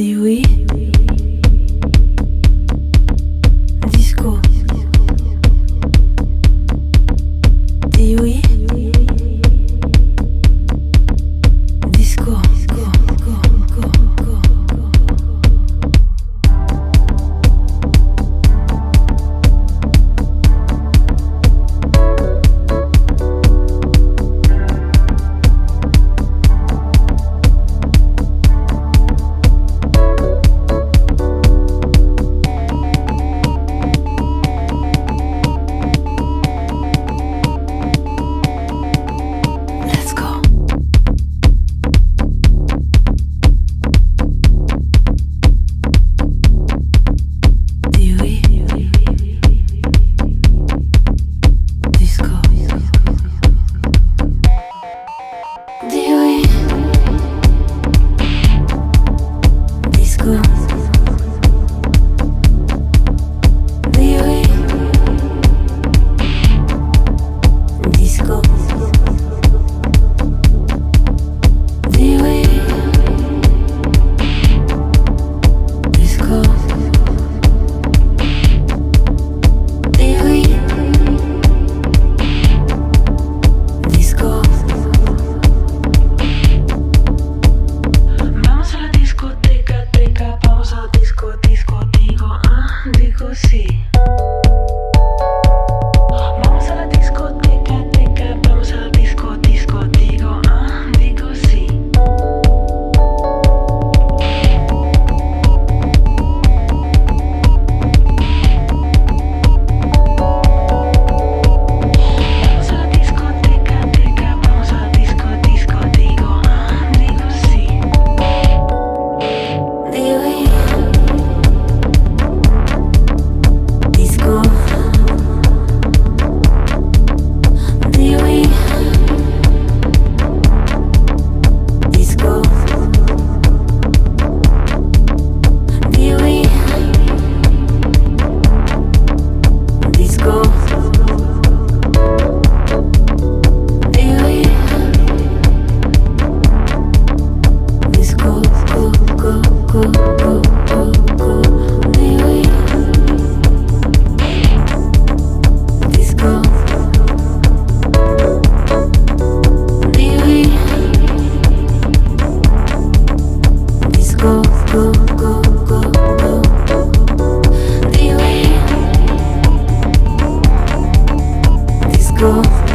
dis oui. Lucy. people